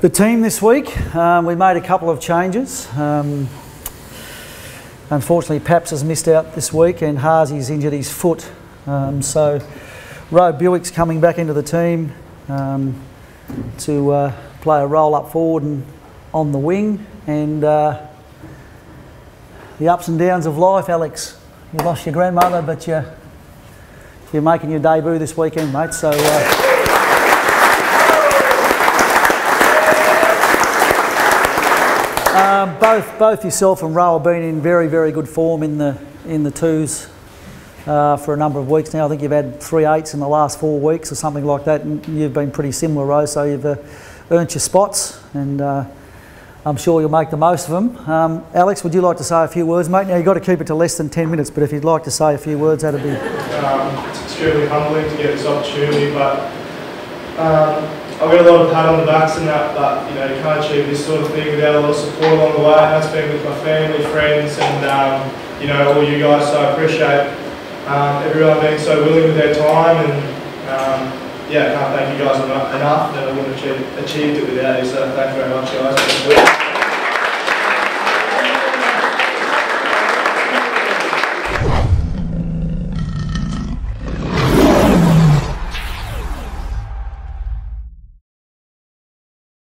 The team this week, um, we made a couple of changes. Um, unfortunately, Paps has missed out this week and Harzy's injured his foot. Um, so, Ro Bewick's coming back into the team um, to uh, play a role up forward and on the wing. And uh, the ups and downs of life, Alex. You lost your grandmother, but you're, you're making your debut this weekend, mate. So. Uh, Um, both, both yourself and Ro have been in very, very good form in the in the twos uh, for a number of weeks now. I think you've had three eights in the last four weeks or something like that, and you've been pretty similar, Ro. So you've uh, earned your spots, and uh, I'm sure you'll make the most of them. Um, Alex, would you like to say a few words, mate? Now you've got to keep it to less than 10 minutes, but if you'd like to say a few words, that'd be. Um, it's extremely humbling to get this opportunity, but. Um, I've got a lot of pat on the backs and that, but you know, you can't achieve this sort of thing without a lot of support along the way. And that's been with my family, friends, and um, you know, all you guys. So I appreciate um, everyone being so willing with their time, and um, yeah, I can't thank you guys enough. Uh, and I wouldn't have achieved, achieved it without you. So thank you very much, guys.